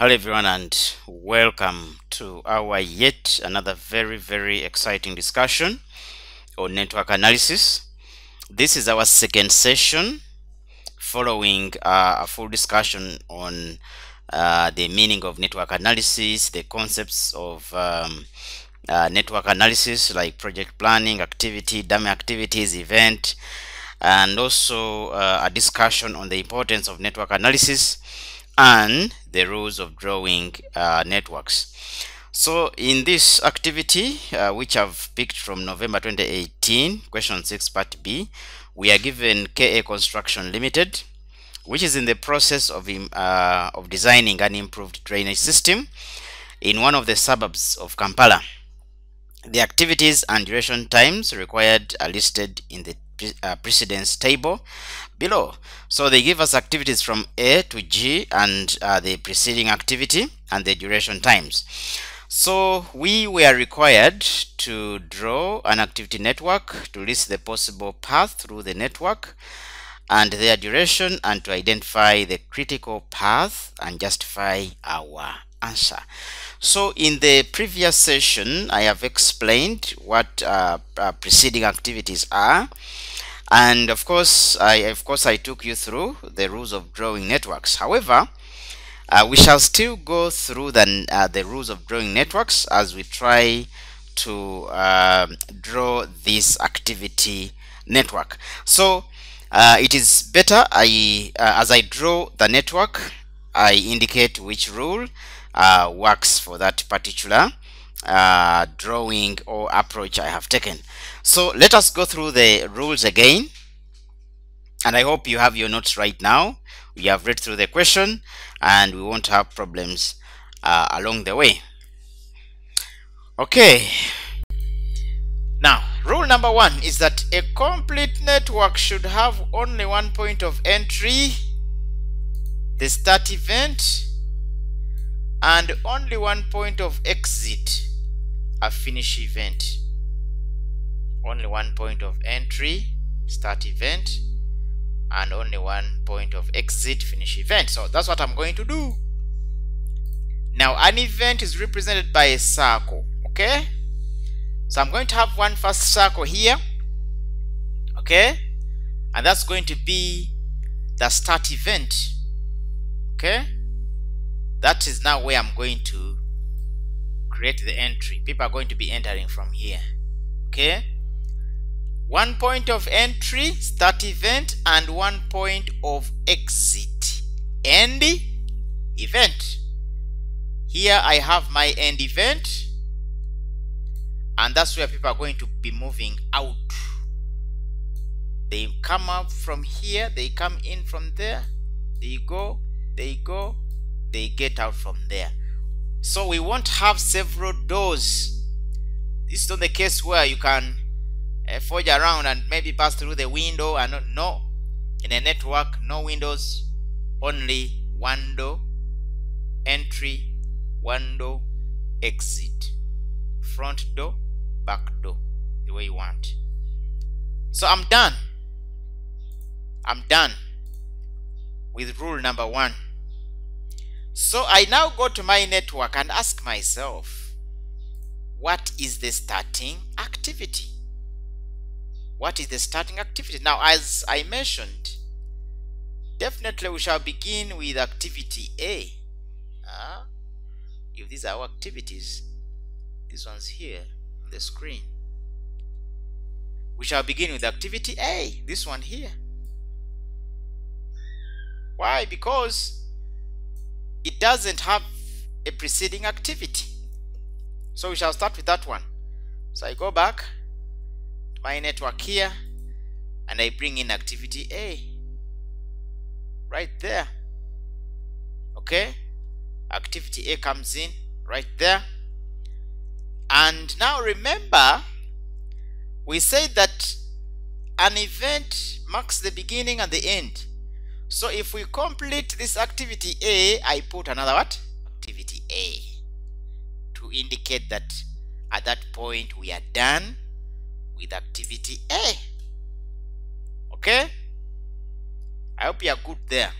Hello everyone and welcome to our yet another very very exciting discussion on network analysis. This is our second session following uh, a full discussion on uh, the meaning of network analysis, the concepts of um, uh, network analysis like project planning, activity, dummy activities, event, and also uh, a discussion on the importance of network analysis and the rules of drawing uh, networks. So in this activity, uh, which I've picked from November 2018, question 6 part B, we are given KA Construction Limited, which is in the process of, uh, of designing an improved drainage system in one of the suburbs of Kampala. The activities and duration times required are listed in the uh, precedence table below. So they give us activities from A to G and uh, the preceding activity and the duration times. So we were required to draw an activity network to list the possible path through the network and their duration and to identify the critical path and justify our answer. So in the previous session, I have explained what uh, uh, preceding activities are and of course I of course I took you through the rules of drawing networks. However uh, we shall still go through the, uh, the rules of drawing networks as we try to uh, draw this activity network. So uh, it is better I uh, as I draw the network I indicate which rule uh, works for that particular uh, drawing or approach I have taken. So let us go through the rules again. And I hope you have your notes right now. We have read through the question and we won't have problems uh, along the way. Okay. Now, rule number one is that a complete network should have only one point of entry, the start event, and only one point of exit a finish event. Only one point of entry start event and only one point of exit finish event. So that's what I'm going to do. Now an event is represented by a circle okay? So I'm going to have one first circle here okay? And that's going to be the start event okay? That is now where I'm going to create the entry. People are going to be entering from here. Okay? One point of entry start event and one point of exit. End event. Here I have my end event. And that's where people are going to be moving out. They come up from here they come in from there they go they go they get out from there so we won't have several doors. This is not the case where you can uh, forge around and maybe pass through the window and no. In a network no windows only one door entry one door exit front door back door the way you want. So i'm done. I'm done with rule number one so I now go to my network and ask myself, what is the starting activity? What is the starting activity? Now, as I mentioned, definitely we shall begin with activity A. Uh, if these are our activities, these ones here on the screen. We shall begin with activity A, this one here. Why? Because it doesn't have a preceding activity. So we shall start with that one. So I go back to my network here and I bring in activity A. Right there. Okay? Activity A comes in right there. And now remember, we said that an event marks the beginning and the end. So if we complete this activity A, I put another what? Activity A to indicate that at that point we are done with activity A. Okay? I hope you are good there.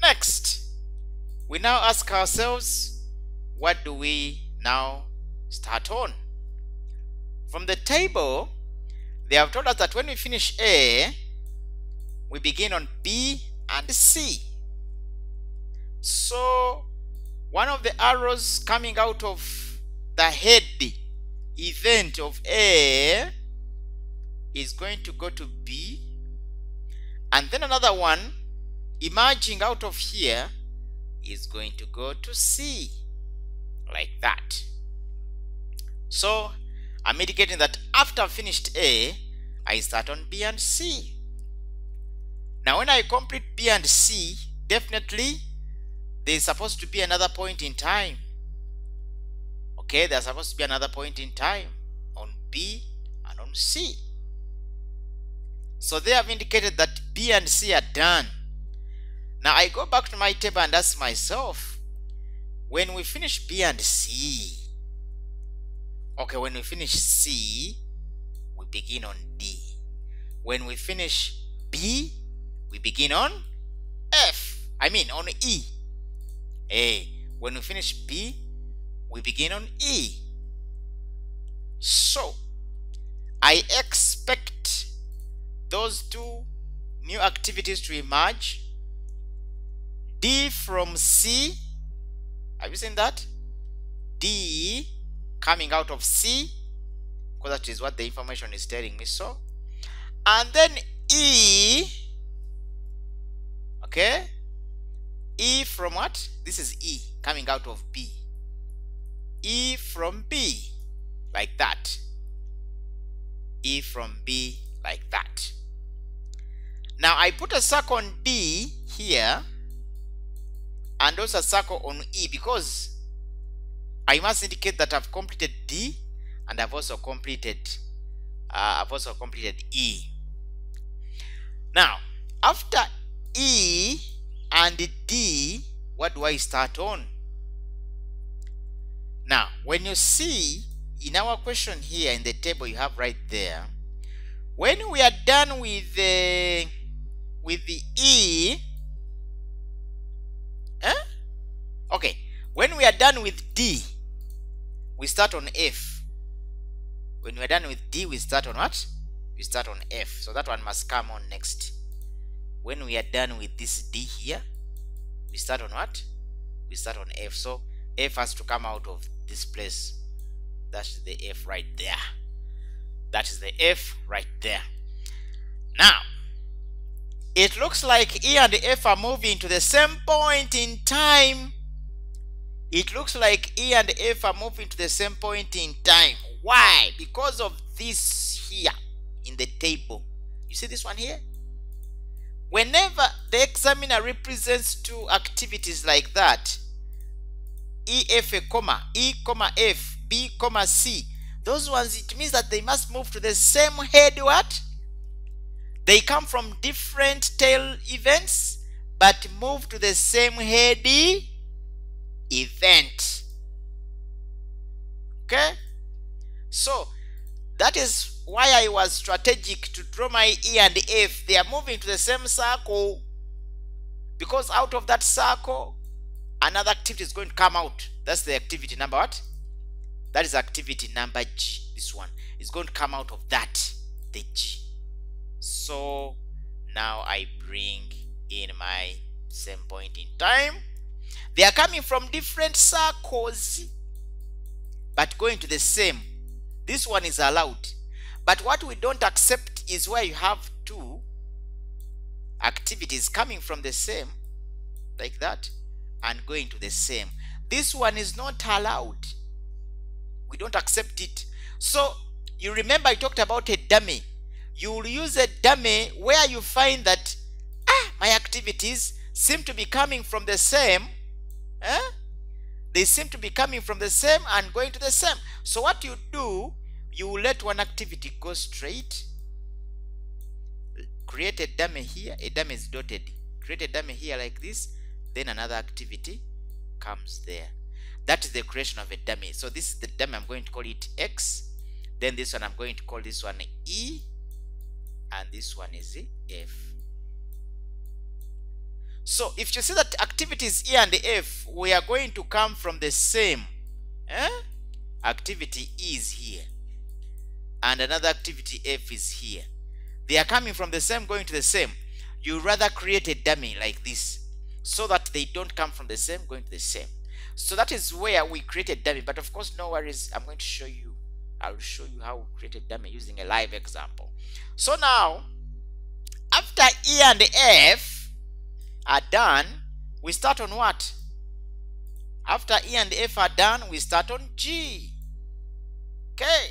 Next, we now ask ourselves, what do we now start on? From the table, they have told us that when we finish A, we begin on B and C. So, one of the arrows coming out of the head event of A is going to go to B, and then another one emerging out of here is going to go to C, like that. So, I'm indicating that after I've finished A, I start on B and C. Now when I complete B and C, definitely there's supposed to be another point in time. Okay, there's supposed to be another point in time on B and on C. So they have indicated that B and C are done. Now I go back to my table and ask myself, when we finish B and C, okay, when we finish C, we begin on D. When we finish B, we begin on F. I mean on E. A. When we finish B, we begin on E. So, I expect those two new activities to emerge. D from C. Have you seen that? D coming out of C because that is what the information is telling me so. And then E okay? E from what? This is e coming out of b. E from b like that. E from b like that. Now i put a circle on d here and also a circle on e because i must indicate that i've completed d and i've also completed uh, i've also completed e. Now after E and D, what do I start on? Now, when you see in our question here in the table you have right there, when we are done with the with the E, eh? okay, when we are done with D, we start on F. When we are done with D, we start on what? We start on F. So that one must come on next when we are done with this D here, we start on what? We start on F. So F has to come out of this place. That's the F right there. That is the F right there. Now, it looks like E and F are moving to the same point in time. It looks like E and F are moving to the same point in time. Why? Because of this here in the table. You see this one here? Whenever the examiner represents two activities like that, EF, E, F, B, C, those ones, it means that they must move to the same head what? They come from different tail events, but move to the same head event. Okay? So, that is why I was strategic to draw my E and F. They are moving to the same circle. Because out of that circle, another activity is going to come out. That's the activity number what? That is activity number G. This one is going to come out of that, the G. So now I bring in my same point in time. They are coming from different circles, but going to the same this one is allowed. But what we don't accept is where you have two activities coming from the same, like that, and going to the same. This one is not allowed. We don't accept it. So, you remember I talked about a dummy. You will use a dummy where you find that, ah, my activities seem to be coming from the same. Eh? They seem to be coming from the same and going to the same. So what you do, you let one activity go straight. Create a dummy here. A dummy is dotted. Create a dummy here like this. Then another activity comes there. That is the creation of a dummy. So this is the dummy. I'm going to call it X. Then this one I'm going to call this one E. And this one is F. So if you see that activities E and F, we are going to come from the same. Eh? Activity is here. And another activity F is here. They are coming from the same, going to the same. You rather create a dummy like this so that they don't come from the same, going to the same. So that is where we create a dummy. But of course, no worries. I'm going to show you. I'll show you how we create a dummy using a live example. So now, after E and F are done, we start on what? After E and F are done, we start on G. Okay.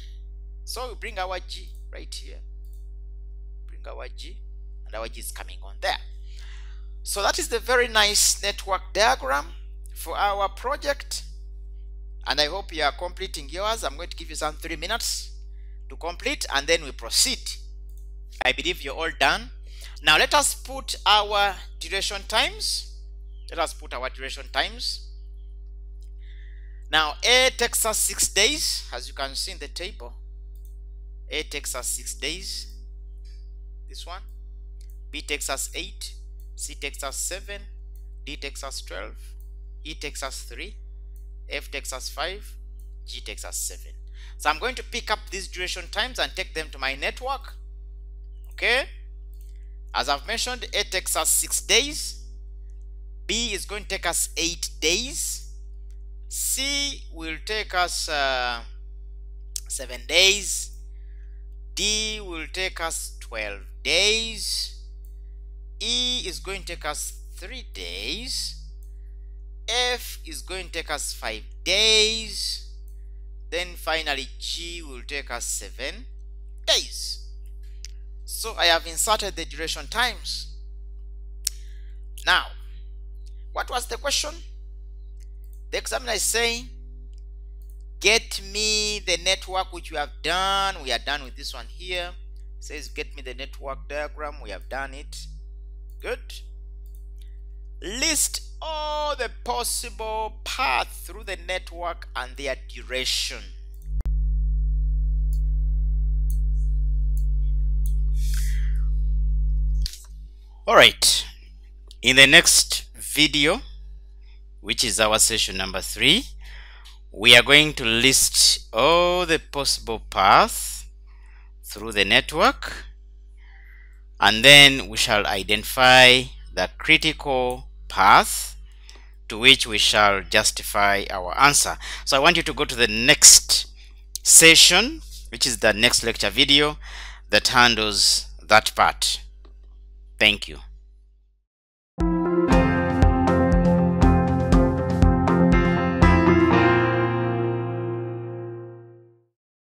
So we bring our G right here. Bring our G, and our G is coming on there. So that is the very nice network diagram for our project. And I hope you are completing yours. I'm going to give you some three minutes to complete and then we proceed. I believe you're all done. Now let us put our duration times. Let us put our duration times. Now A takes us six days, as you can see in the table. A takes us six days. This one. B takes us eight. C takes us seven. D takes us twelve. E takes us three. F takes us five. G takes us seven. So I'm going to pick up these duration times and take them to my network. Okay. As I've mentioned, A takes us six days. B is going to take us eight days. C will take us uh, seven days. D will take us 12 days. E is going to take us three days. F is going to take us five days. Then finally G will take us seven days. So I have inserted the duration times. Now, what was the question? The examiner is saying, get me the network which you have done. We are done with this one here. It says, get me the network diagram. We have done it. Good. List all the possible paths through the network and their duration. Alright, in the next video, which is our session number three, we are going to list all the possible paths through the network and then we shall identify the critical path to which we shall justify our answer. So I want you to go to the next session, which is the next lecture video that handles that part. Thank you.